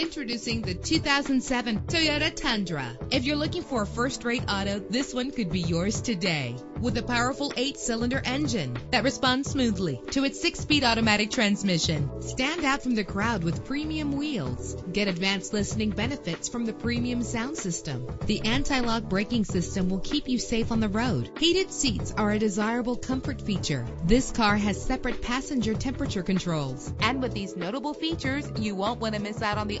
Introducing the 2007 Toyota Tundra. If you're looking for a first-rate auto, this one could be yours today. With a powerful eight-cylinder engine that responds smoothly to its six-speed automatic transmission. Stand out from the crowd with premium wheels. Get advanced listening benefits from the premium sound system. The anti-lock braking system will keep you safe on the road. Heated seats are a desirable comfort feature. This car has separate passenger temperature controls. And with these notable features, you won't want to miss out on the